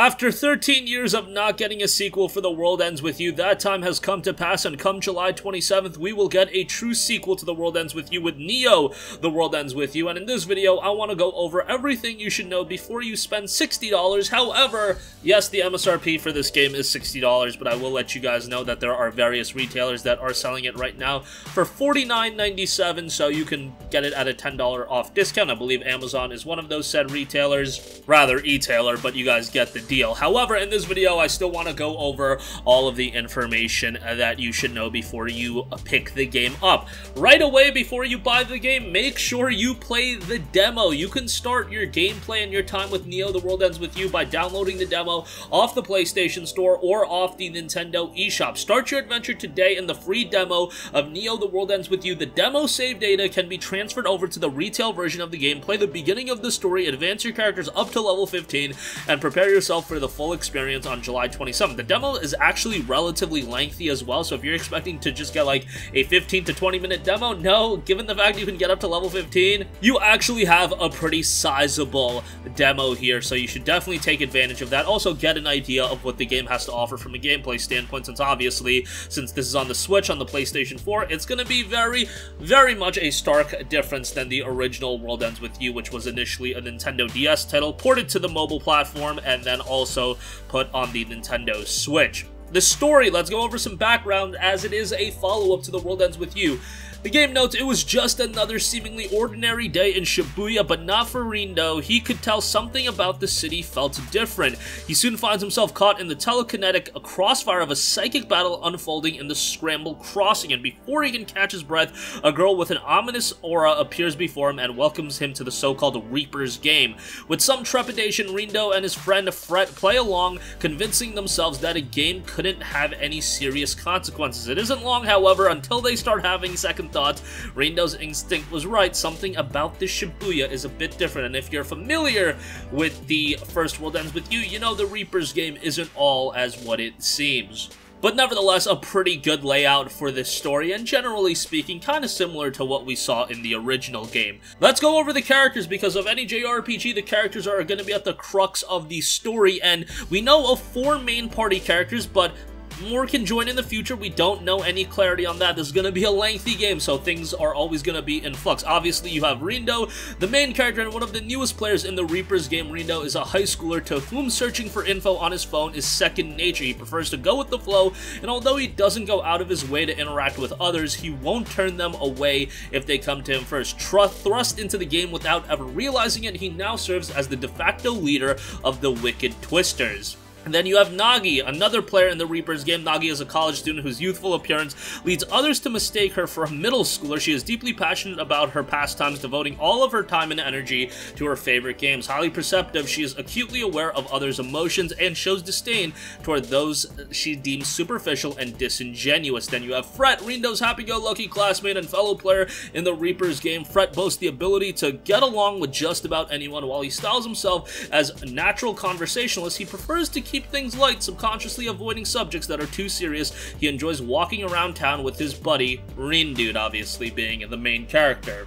After 13 years of not getting a sequel for The World Ends With You, that time has come to pass, and come July 27th, we will get a true sequel to The World Ends With You with Neo, The World Ends With You, and in this video, I want to go over everything you should know before you spend $60. However, yes, the MSRP for this game is $60, but I will let you guys know that there are various retailers that are selling it right now for $49.97, so you can get it at a $10 off discount. I believe Amazon is one of those said retailers, rather e-tailer, but you guys get the deal. However, in this video, I still want to go over all of the information that you should know before you pick the game up. Right away, before you buy the game, make sure you play the demo. You can start your gameplay and your time with Neo The World Ends With You by downloading the demo off the PlayStation Store or off the Nintendo eShop. Start your adventure today in the free demo of Neo The World Ends With You. The demo save data can be transferred over to the retail version of the game. Play the beginning of the story, advance your characters up to level 15, and prepare yourself yourself for the full experience on July 27th. The demo is actually relatively lengthy as well, so if you're expecting to just get like a 15 to 20 minute demo, no, given the fact you can get up to level 15, you actually have a pretty sizable demo here, so you should definitely take advantage of that. Also get an idea of what the game has to offer from a gameplay standpoint, since obviously, since this is on the Switch, on the PlayStation 4, it's going to be very, very much a stark difference than the original World Ends With You, which was initially a Nintendo DS title, ported to the mobile platform, and then also put on the Nintendo Switch. The story, let's go over some background as it is a follow-up to The World Ends With You. The game notes it was just another seemingly ordinary day in Shibuya, but not for Rindo. He could tell something about the city felt different. He soon finds himself caught in the telekinetic crossfire of a psychic battle unfolding in the Scramble Crossing, and before he can catch his breath, a girl with an ominous aura appears before him and welcomes him to the so-called Reaper's game. With some trepidation, Rindo and his friend Fret play along, convincing themselves that a game couldn't have any serious consequences. It isn't long, however, until they start having second thought, Rindo's instinct was right. Something about this Shibuya is a bit different, and if you're familiar with the First World Ends With You, you know the Reaper's game isn't all as what it seems. But nevertheless, a pretty good layout for this story, and generally speaking, kind of similar to what we saw in the original game. Let's go over the characters, because of any JRPG, the characters are going to be at the crux of the story, and we know of four main party characters, but more can join in the future. We don't know any clarity on that. This is going to be a lengthy game, so things are always going to be in flux. Obviously, you have Rindo, the main character and one of the newest players in the Reaper's game. Rindo is a high schooler to whom searching for info on his phone is second nature. He prefers to go with the flow, and although he doesn't go out of his way to interact with others, he won't turn them away if they come to him first. Tr thrust into the game without ever realizing it, he now serves as the de facto leader of the Wicked Twisters. And then you have Nagi, another player in the Reaper's game. Nagi is a college student whose youthful appearance leads others to mistake her for a middle schooler. She is deeply passionate about her pastimes, devoting all of her time and energy to her favorite games. Highly perceptive, she is acutely aware of others' emotions and shows disdain toward those she deems superficial and disingenuous. Then you have Fret, Rindo's happy-go-lucky classmate and fellow player in the Reaper's game. Fret boasts the ability to get along with just about anyone. While he styles himself as a natural conversationalist, he prefers to keep things light, subconsciously avoiding subjects that are too serious. He enjoys walking around town with his buddy, Rindo obviously being the main character.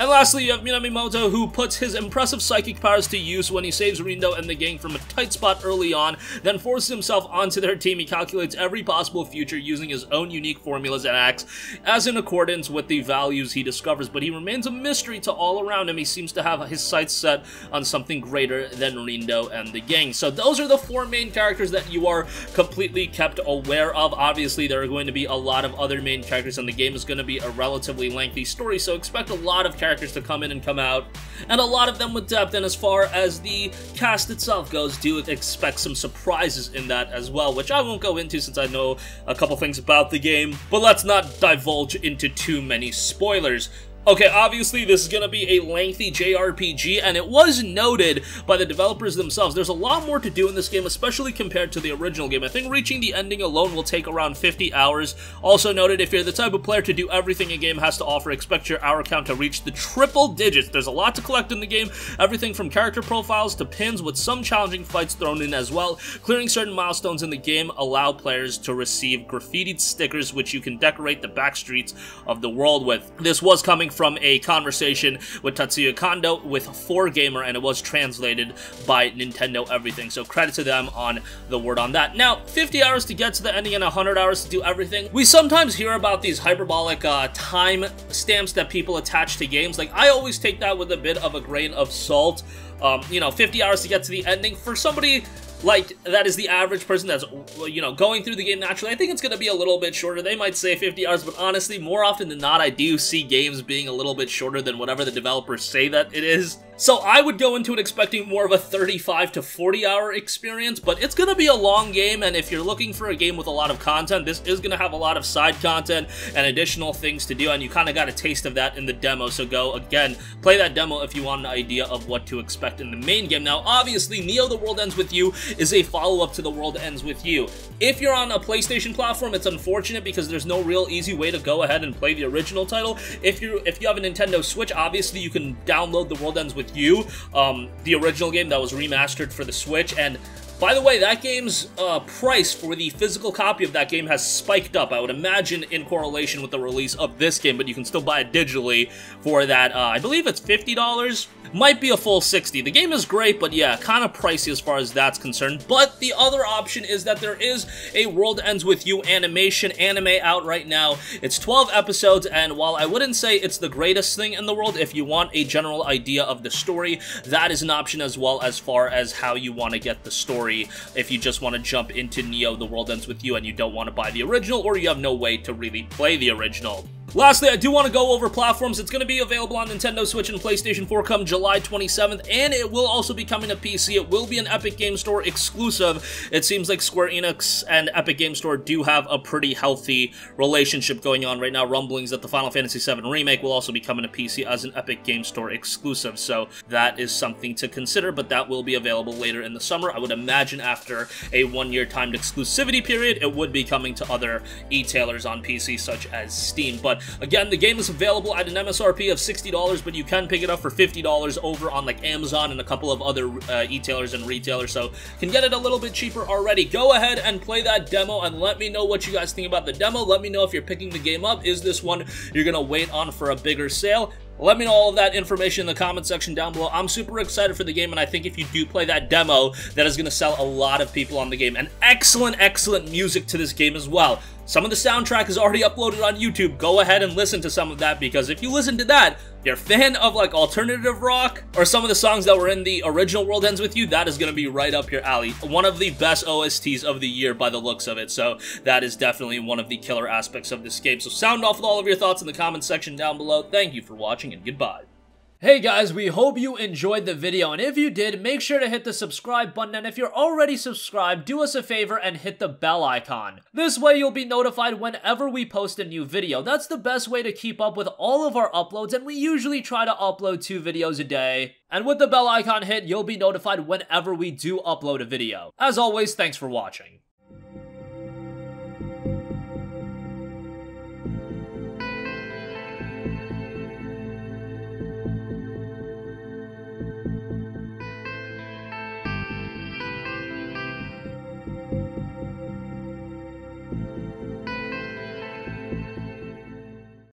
And lastly, you have Minamimoto, who puts his impressive psychic powers to use when he saves Rindo and the gang from a tight spot early on, then forces himself onto their team. He calculates every possible future using his own unique formulas and acts as in accordance with the values he discovers, but he remains a mystery to all around him. He seems to have his sights set on something greater than Rindo and the gang. So those are the four main characters that you are completely kept aware of. Obviously, there are going to be a lot of other main characters, and the game is going to be a relatively lengthy story, so expect a lot of characters to come in and come out, and a lot of them with depth, and as far as the cast itself goes, do expect some surprises in that as well, which I won't go into since I know a couple things about the game, but let's not divulge into too many spoilers. Okay, obviously this is going to be a lengthy JRPG, and it was noted by the developers themselves. There's a lot more to do in this game, especially compared to the original game. I think reaching the ending alone will take around 50 hours. Also noted, if you're the type of player to do everything a game has to offer, expect your hour count to reach the triple digits. There's a lot to collect in the game, everything from character profiles to pins, with some challenging fights thrown in as well. Clearing certain milestones in the game allow players to receive graffitied stickers, which you can decorate the back streets of the world with. This was coming from a conversation with Tatsuya Kando with 4Gamer, and it was translated by Nintendo Everything. So credit to them on the word on that. Now, 50 hours to get to the ending and 100 hours to do everything. We sometimes hear about these hyperbolic uh, time stamps that people attach to games. Like, I always take that with a bit of a grain of salt. Um, you know, 50 hours to get to the ending. For somebody like that is the average person that's you know going through the game naturally. I think it's going to be a little bit shorter. They might say 50 hours but honestly more often than not i do see games being a little bit shorter than whatever the developers say that it is so I would go into it expecting more of a 35 to 40 hour experience, but it's going to be a long game, and if you're looking for a game with a lot of content, this is going to have a lot of side content and additional things to do, and you kind of got a taste of that in the demo, so go, again, play that demo if you want an idea of what to expect in the main game. Now, obviously, Neo The World Ends With You is a follow-up to The World Ends With You. If you're on a PlayStation platform, it's unfortunate because there's no real easy way to go ahead and play the original title. If you if you have a Nintendo Switch, obviously you can download The World Ends With with You, um, the original game that was remastered for the Switch, and by the way, that game's uh, price for the physical copy of that game has spiked up, I would imagine in correlation with the release of this game, but you can still buy it digitally for that, uh, I believe it's $50? Might be a full 60 The game is great, but yeah, kind of pricey as far as that's concerned. But the other option is that there is a World Ends With You animation anime out right now. It's 12 episodes, and while I wouldn't say it's the greatest thing in the world, if you want a general idea of the story, that is an option as well as far as how you want to get the story if you just want to jump into Neo The World Ends With You and you don't want to buy the original, or you have no way to really play the original. Lastly, I do want to go over platforms. It's going to be available on Nintendo Switch and PlayStation 4 come July 27th, and it will also be coming to PC. It will be an Epic Game Store exclusive. It seems like Square Enix and Epic Game Store do have a pretty healthy relationship going on right now. Rumblings that the Final Fantasy VII Remake will also be coming to PC as an Epic Game Store exclusive, so that is something to consider, but that will be available later in the summer. I would imagine after a one-year timed exclusivity period, it would be coming to other e-tailers on PC, such as Steam, but Again, the game is available at an MSRP of $60, but you can pick it up for $50 over on like Amazon and a couple of other uh, e-tailers and retailers, so can get it a little bit cheaper already. Go ahead and play that demo and let me know what you guys think about the demo. Let me know if you're picking the game up. Is this one you're going to wait on for a bigger sale? Let me know all of that information in the comment section down below. I'm super excited for the game, and I think if you do play that demo, that is going to sell a lot of people on the game. And excellent, excellent music to this game as well. Some of the soundtrack is already uploaded on YouTube. Go ahead and listen to some of that because if you listen to that, you're a fan of like alternative rock or some of the songs that were in the original World Ends With You, that is going to be right up your alley. One of the best OSTs of the year by the looks of it. So that is definitely one of the killer aspects of this game. So sound off with all of your thoughts in the comment section down below. Thank you for watching and goodbye. Hey guys, we hope you enjoyed the video, and if you did, make sure to hit the subscribe button, and if you're already subscribed, do us a favor and hit the bell icon. This way you'll be notified whenever we post a new video. That's the best way to keep up with all of our uploads, and we usually try to upload two videos a day. And with the bell icon hit, you'll be notified whenever we do upload a video. As always, thanks for watching.